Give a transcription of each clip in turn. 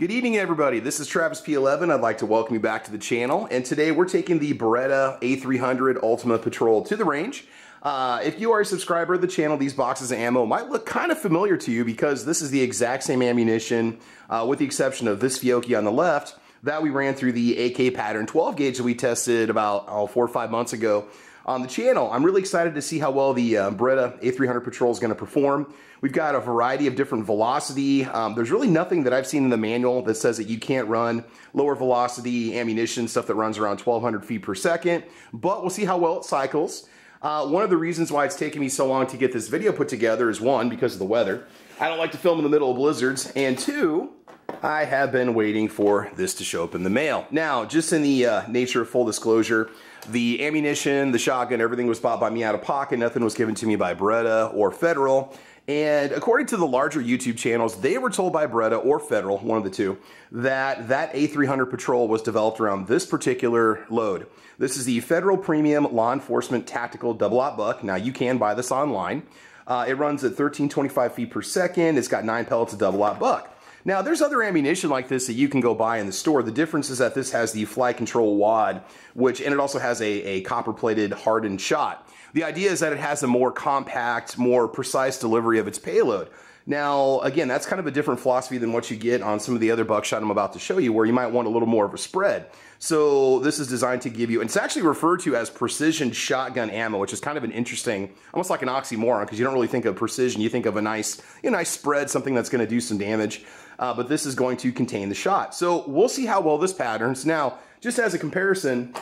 Good evening, everybody. This is Travis P11. I'd like to welcome you back to the channel. And today we're taking the Beretta A300 Ultima Patrol to the range. Uh, if you are a subscriber of the channel, these boxes of ammo might look kind of familiar to you because this is the exact same ammunition, uh, with the exception of this Fiocchi on the left, that we ran through the AK pattern 12 gauge that we tested about oh, four or five months ago on the channel. I'm really excited to see how well the uh, Beretta A300 Patrol is going to perform. We've got a variety of different velocity. Um, there's really nothing that I've seen in the manual that says that you can't run lower velocity ammunition, stuff that runs around 1200 feet per second, but we'll see how well it cycles. Uh, one of the reasons why it's taken me so long to get this video put together is one, because of the weather. I don't like to film in the middle of blizzards, and two, I have been waiting for this to show up in the mail. Now, just in the uh, nature of full disclosure, the ammunition, the shotgun, everything was bought by me out of pocket. Nothing was given to me by Beretta or Federal. And according to the larger YouTube channels, they were told by Beretta or Federal, one of the two, that that A300 Patrol was developed around this particular load. This is the Federal Premium Law Enforcement Tactical Double-Aught Buck. Now, you can buy this online. Uh, it runs at 1325 feet per second. It's got nine pellets of double-aught buck. Now, there's other ammunition like this that you can go buy in the store. The difference is that this has the FliteControl wad, which, and it also has a, a copper-plated hardened shot. The idea is that it has a more compact, more precise delivery of its payload. Now, again, that's kind of a different philosophy than what you get on some of the other buckshot I'm about to show you, where you might want a little more of a spread. So this is designed to give you, and it's actually referred to as precision shotgun ammo, which is kind of an interesting, almost like an oxymoron, because you don't really think of precision. You think of a nice, you know, nice spread, something that's going to do some damage. Uh, but this is going to contain the shot. So we'll see how well this patterns. Now, just as a comparison,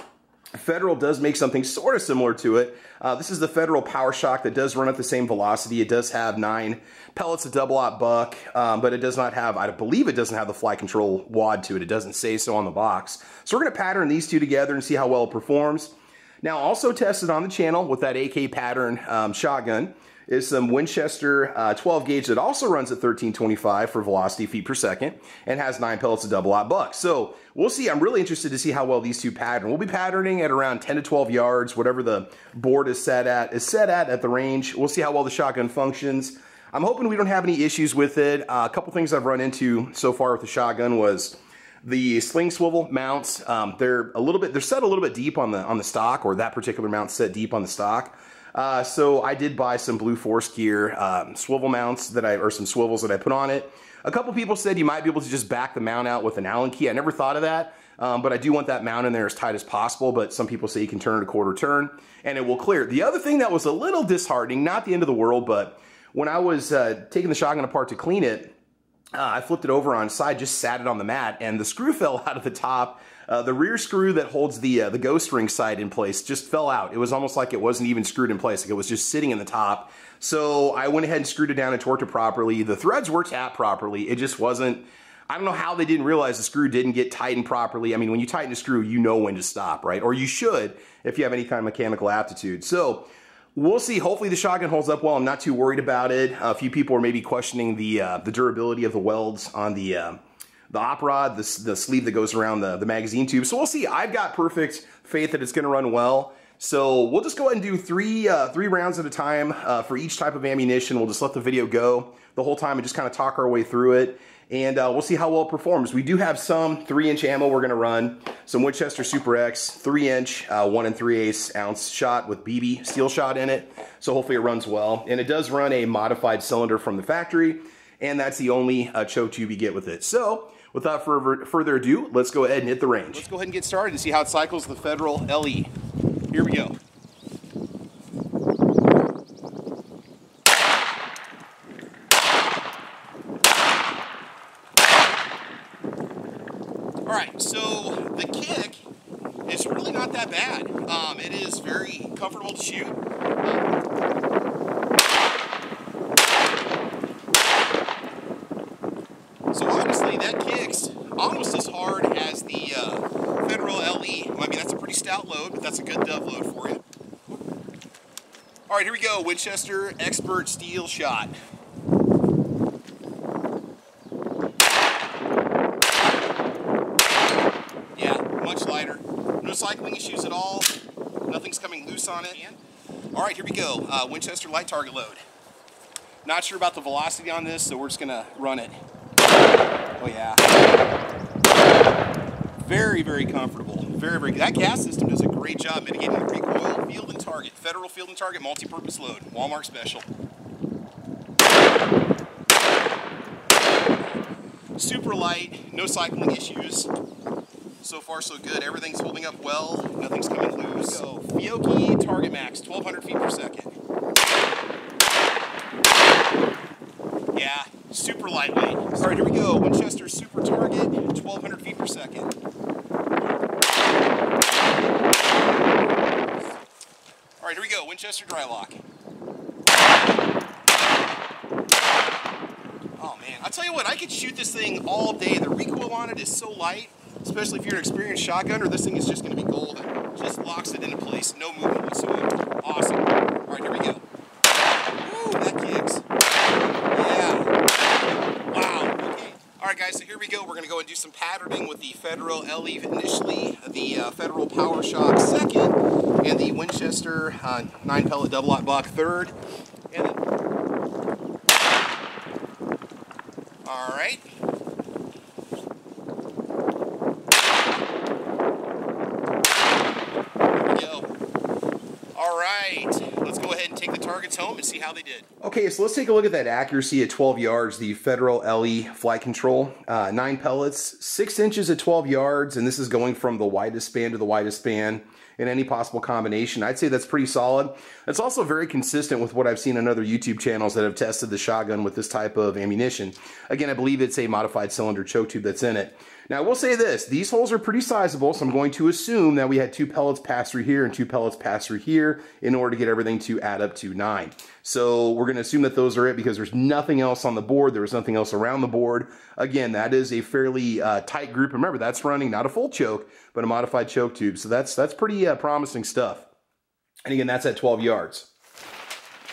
Federal does make something sort of similar to it. Uh, this is the Federal Power-Shok that does run at the same velocity. It does have nine pellets of double-aught buck, um, but it does not have, I believe it doesn't have the FliteControl wad to it. It doesn't say so on the box. So we're going to pattern these two together and see how well it performs. Now, also tested on the channel with that AK pattern um, shotgun is some Winchester uh, 12 gauge that also runs at 1325 for velocity feet per second and has nine pellets of double-aught buck. So we'll see. I'm really interested to see how well these two pattern. We'll be patterning at around 10 to 12 yards, whatever the board is set at, is set at at the range. We'll see how well the shotgun functions. I'm hoping we don't have any issues with it. Uh, a couple things I've run into so far with the shotgun was the sling swivel mounts. Um, they're a little bit, they're set a little bit deep on the on the stock, or that particular mount set deep on the stock. Uh, so I did buy some Blue Force gear um, swivel mounts that I, or some swivels that I put on it. A couple people said you might be able to just back the mount out with an Allen key. I never thought of that, um, but I do want that mount in there as tight as possible, but some people say you can turn it a quarter turn and it will clear. The other thing that was a little disheartening, not the end of the world, but when I was uh, taking the shotgun apart to clean it, uh, I flipped it over on side, just sat it on the mat, and the screw fell out of the top uh, the rear screw that holds the uh, the ghost ring side in place just fell out. It was almost like it wasn't even screwed in place. Like it was just sitting in the top. So I went ahead and screwed it down and torqued it properly. The threads were tapped properly. It just wasn't, I don't know how they didn't realize the screw didn't get tightened properly. I mean, when you tighten a screw, you know when to stop, right? Or you should if you have any kind of mechanical aptitude. So We'll see. Hopefully the shotgun holds up well. I'm not too worried about it. A few people are maybe questioning the uh, the durability of the welds on the uh, the op rod, the, the sleeve that goes around the, the magazine tube. So we'll see. I've got perfect faith that it's going to run well. So we'll just go ahead and do three uh, three rounds at a time uh, for each type of ammunition. We'll just let the video go the whole time and just kind of talk our way through it. And uh, we'll see how well it performs. We do have some 3-inch ammo we're going to run. Some Winchester Super X 3-inch, uh, 1 and 3 8 ounce shot with BB steel shot in it. So hopefully it runs well. And it does run a modified cylinder from the factory. And that's the only uh, choke tube you get with it. So without further, further ado, let's go ahead and hit the range. Let's go ahead and get started and see how it cycles the Federal LE. Here we go. All right, so the kick is really not that bad. Um, it is very comfortable to shoot. So honestly, that kicks almost as hard as the uh, Federal LE. I mean, that's a pretty stout load, but that's a good dove load for you. All right, here we go. Winchester Xpert Steel Shot. Yeah, much lighter. No cycling issues at all. Nothing's coming loose on it. All right, here we go. Uh, Winchester light target load. Not sure about the velocity on this, so we're just gonna run it. Oh yeah. Very, very comfortable. Very, very good. That gas system does a great job mitigating the recoil. Field and target. Federal field and target multi-purpose load. Walmart special. Super light, no cycling issues. So far so good. Everything's holding up well. Nothing's coming loose. So Fiocchi Target Max, 1200 feet per second. Yeah, super lightweight. All right, here we go. Winchester Super Target, 1200 feet per second. All Oh man, I'll tell you what, I could shoot this thing all day. The recoil on it is so light, especially if you're an experienced shotgunner, this thing is just gonna be golden. Just locks it into place, no movement whatsoever. Awesome. All right, here we go. Woo, that kicks. Yeah. Wow, okay. All right, guys, so here we go. We're gonna go and do some patterning with the Federal LE initially, the uh, Federal Power-Shok second, Uh, 9 pellet double aught buck third. And All right. All right. Let's go ahead and take the targets home and see how they did. Okay, so let's take a look at that accuracy at 12 yards, the Federal LE FliteControl. Uh, nine pellets, six inches at 12 yards, and this is going from the widest span to the widest span in any possible combination. I'd say that's pretty solid. It's also very consistent with what I've seen on other YouTube channels that have tested the shotgun with this type of ammunition. Again, I believe it's a modified cylinder choke tube that's in it. Now, I will say this, these holes are pretty sizable, so I'm going to assume that we had two pellets pass through here and two pellets pass through here in order to get everything to add up to nine. So we're going to assume that those are it because there's nothing else on the board. There was nothing else around the board. Again, that is a fairly uh, tight group. Remember, that's running not a full choke, but a modified choke tube. So that's, that's pretty uh, promising stuff. And again, that's at 12 yards.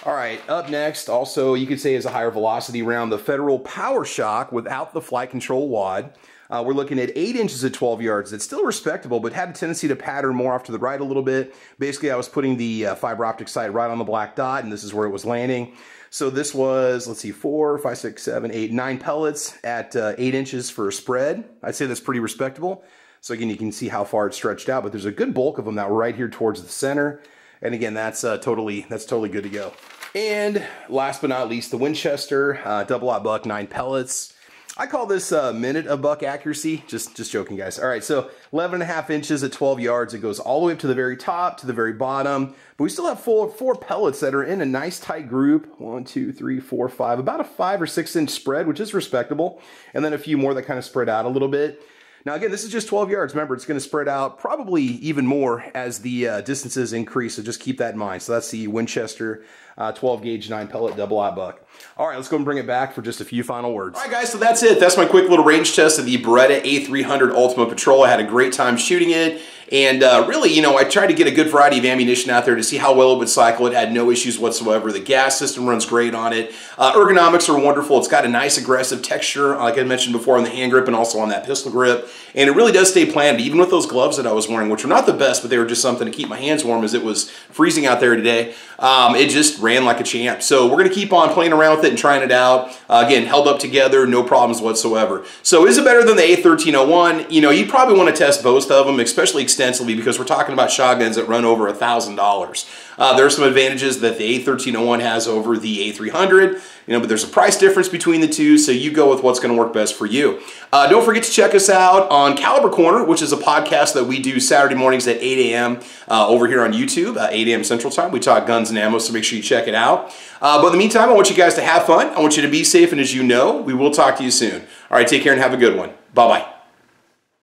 All right, up next, also you could say is a higher velocity round, the Federal Power-Shok without the FliteControl wad. Uh, we're looking at 8 inches at 12 yards. It's still respectable, but had a tendency to pattern more off to the right a little bit. Basically, I was putting the uh, fiber optic sight right on the black dot, and this is where it was landing. So this was, let's see, four, five, six, seven, eight, nine pellets at uh, 8 inches for a spread. I'd say that's pretty respectable. So again, you can see how far it's stretched out, but there's a good bulk of them that were right here towards the center. And again, that's uh, totally that's totally good to go. And last but not least, the Winchester uh, double aught buck, nine pellets. I call this a minute of buck accuracy. Just, just joking, guys. All right, so 11 and a half inches at 12 yards. It goes all the way up to the very top, to the very bottom. But we still have four, four pellets that are in a nice tight group. One, two, three, four, five. About a five or six inch spread, which is respectable. And then a few more that kind of spread out a little bit. Now again, this is just 12 yards. Remember, it's going to spread out probably even more as the uh, distances increase, so just keep that in mind. So that's the Winchester uh, 12 gauge 9 pellet double aught buck. All right, let's go and bring it back for just a few final words. All right, guys, so that's it. That's my quick little range test of the Beretta A300 Ultima Patrol. I had a great time shooting it. And uh, really, you know, I tried to get a good variety of ammunition out there to see how well it would cycle. It had no issues whatsoever. The gas system runs great on it. Uh, ergonomics are wonderful. It's got a nice aggressive texture, like I mentioned before, on the hand grip and also on that pistol grip. And it really does stay planted, even with those gloves that I was wearing, which were not the best, but they were just something to keep my hands warm as it was freezing out there today. Um, it just ran like a champ. So we're going to keep on playing around with it and trying it out. Uh, again, held up together, no problems whatsoever. So is it better than the A1301? You know, you probably want to test both of them, especially extensively, because we're talking about shotguns that run over a $1,000. Uh, there are some advantages that the A1301 has over the A300, you know, but there's a price difference between the two, so you go with what's going to work best for you. Uh, don't forget to check us out on Caliber Corner, which is a podcast that we do Saturday mornings at 8 a.m. Uh, over here on YouTube, uh, 8 a.m. Central Time. We talk guns and ammo, so make sure you check it out. Uh, but in the meantime, I want you guys to have fun. I want you to be safe, and as you know, we will talk to you soon. All right, take care and have a good one. Bye-bye.